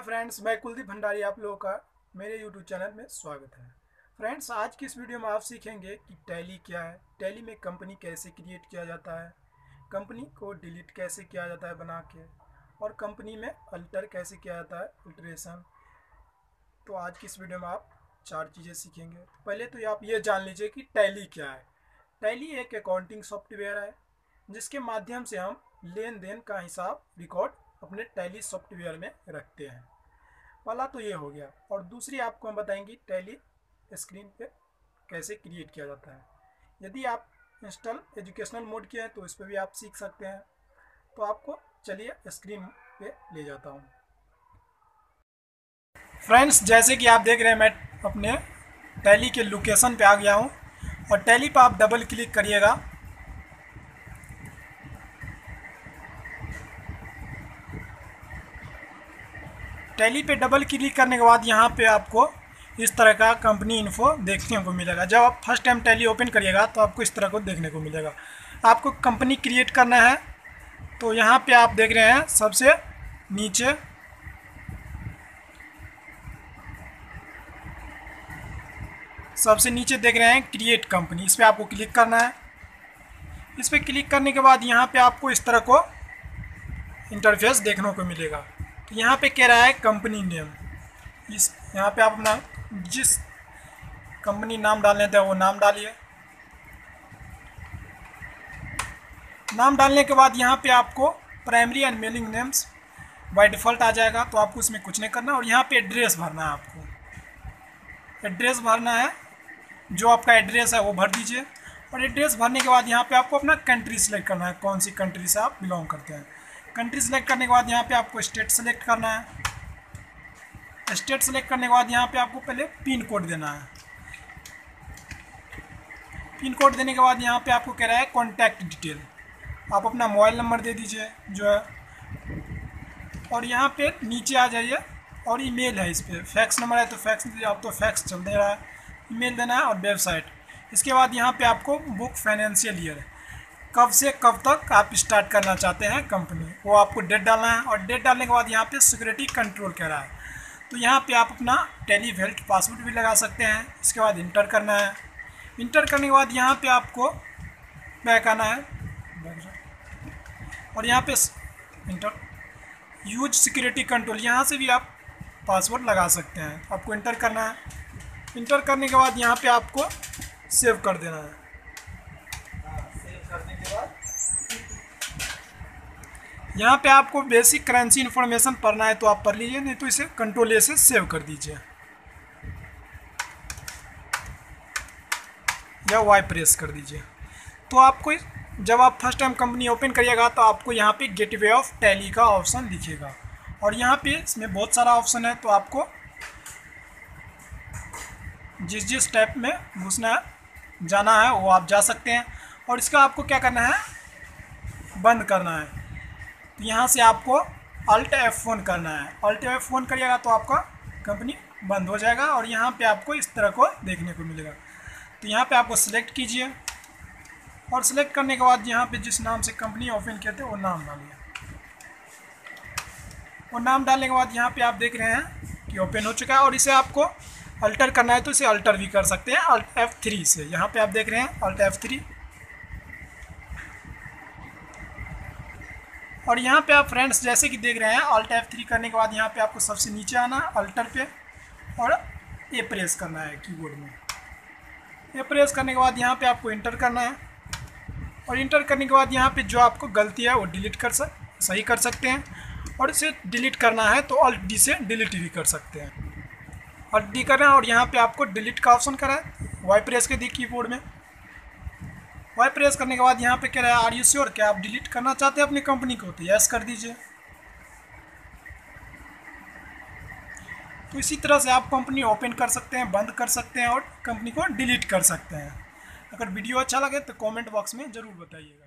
Friends मैं कुलदीप भंडारी आप लोगों का मेरे यूट्यूब चैनल में स्वागत है। फ्रेंड्स आज की इस वीडियो में आप सीखेंगे कि टैली क्या है। टैली में कंपनी कैसे क्रिएट किया जाता है। कंपनी को डिलीट कैसे किया जाता है बना के और कंपनी में अल्टर कैसे किया जाता है अल्ट्रेशन तो आज की इस वीडियो में आप चार चीज़ें सीखेंगे। पहले तो आप ये जान लीजिए कि टैली क्या है। टैली एक अकाउंटिंग सॉफ्टवेयर है, जिसके माध्यम से हम लेन देन का हिसाब रिकॉर्ड अपने टैली सॉफ्टवेयर में रखते हैं। पहला तो ये हो गया और दूसरी आपको हम बताएँगे टैली स्क्रीन पे कैसे क्रिएट किया जाता है। यदि आप इंस्टॉल एजुकेशनल मोड किए हैं तो इस पर भी आप सीख सकते हैं। तो आपको चलिए स्क्रीन पे ले जाता हूँ। फ्रेंड्स, जैसे कि आप देख रहे हैं, मैं अपने टैली के लोकेशन पे आ गया हूँ और टैली पर आप डबल क्लिक करिएगा। टैली पे डबल क्लिक करने के बाद यहाँ पे आपको इस तरह का कंपनी इन्फो देखने को मिलेगा। जब आप फ़र्स्ट टाइम टैली ओपन करिएगा तो आपको इस तरह को देखने को मिलेगा। आपको कंपनी क्रिएट करना है तो यहाँ पे आप देख रहे हैं सबसे नीचे। सबसे नीचे देख रहे हैं क्रिएट कंपनी। इस पर आपको क्लिक करना है। इस पर क्लिक करने के बाद यहाँ पे आपको इस तरह को इंटरफेस देखने को मिलेगा। तो यहाँ पे कह रहा है कंपनी नेम इस, यहाँ पे आप अपना जिस कंपनी नाम डालने थे वो नाम डालिए। नाम डालने के बाद यहाँ पे आपको primary and mailing names by default आ जाएगा तो आपको इसमें कुछ नहीं करना। और यहाँ पे एड्रेस भरना है आपको। एड्रेस भरना है, जो आपका एड्रेस है, वो भर दीजिए। और एड्रेस भरने के बाद यहाँ पे आपको अपना कंट्री सेलेक्ट करना है, कौन सी कंट्री से आप बिलोंग करते हैं। कंट्री सेलेक्ट करने के बाद यहाँ पे आपको स्टेट सेलेक्ट करना है। स्टेट सेलेक्ट करने के बाद यहाँ पे आपको पहले पिन कोड देना है। पिन कोड देने के बाद यहाँ पे आपको कह रहा है कॉन्टैक्ट डिटेल आप अपना मोबाइल नंबर दे दीजिए, जो है। और यहाँ पे नीचे आ जाइए और ईमेल है इस पर फैक्स नंबर है तो फैक्स दीजिए आप तो फैक्स चल दे रहा है। ईमेल देना है और वेबसाइट इसके बाद यहाँ पे आपको बुक फाइनेंशियल ईयर कब से कब तक आप स्टार्ट करना चाहते हैं कंपनी वो आपको डेट डालना है और डेट डालने के बाद यहाँ पे सिक्योरिटी कंट्रोल कह रहा है। तो यहाँ पे आप अपना टेली वेल्ट पासवर्ड भी लगा सकते हैं। इसके बाद इंटर करना है। इंटर करने के बाद यहाँ पे आपको बैक आना है। और यहाँ पे इंटर यूज़ सिक्योरिटी कंट्रोल यहाँ से भी आप पासवर्ड लगा सकते हैं। आपको इंटर करना है। इंटर करने के बाद यहाँ पे आपको सेव कर देना है। यहाँ पे आपको बेसिक करेंसी इन्फॉर्मेशन पढ़ना है तो आप पढ़ लीजिए, नहीं तो इसे कंट्रोल ए से सेव कर दीजिए। या वाई प्रेस कर दीजिए। तो आपको जब आप फ़र्स्ट टाइम कंपनी ओपन करिएगा तो आपको यहाँ पे गेटवे ऑफ़ टैली का ऑप्शन दिखेगा। और यहाँ पे इसमें बहुत सारा ऑप्शन है तो आपको जिस जिस टैप में घुसना है, जाना है, वो आप जा सकते हैं। और इसका आपको क्या करना है? बंद करना है। तो यहाँ से आपको अल्ट एफ़ फ़ोन करना है। अल्ट एफ़ फ़ोन करिएगा तो आपका कंपनी बंद हो जाएगा और यहाँ पे आपको इस तरह को देखने को मिलेगा। तो यहाँ पे आपको सिलेक्ट कीजिए और सिलेक्ट करने के बाद यहाँ पे जिस नाम से कंपनी ओपन किए थे, वो नाम डालिए। वो नाम डालने के बाद यहाँ पे आप देख रहे हैं कि ओपन हो चुका है और इसे आपको अल्टर करना है तो इसे अल्टर भी कर सकते हैं अल्ट एफ़ थ्री से। यहाँ पे आप देख रहे हैं अल्ट एफ़ थ्री और यहाँ पे आप फ्रेंड्स जैसे कि देख रहे हैं अल्ट एफ़ थ्री करने के बाद यहाँ पे आपको सबसे नीचे आना है अल्टर पे, और ए प्रेस करना है कीबोर्ड में। ए प्रेस करने के बाद यहाँ पे आपको इंटर करना है, और इंटर करने के बाद यहाँ पे जो आपको गलती है, वो डिलीट कर सक, सही कर सकते हैं, और इसे डिलीट करना है तो अल्ट डी से डिलीट भी कर सकते हैं। अल्ट डी करना है और यहाँ पर आपको डिलीट का ऑप्शन करा है वाई प्रेस के दी कीबोर्ड में। वाई प्रेस करने के बाद यहाँ पे कह रहा है आर यू श्योर क्या आप डिलीट करना चाहते हैं अपनी कंपनी को? तो यस कर दीजिए। तो इसी तरह से आप कंपनी ओपन कर सकते हैं, बंद कर सकते हैं और कंपनी को डिलीट कर सकते हैं। अगर वीडियो अच्छा लगे तो कमेंट बॉक्स में ज़रूर बताइएगा।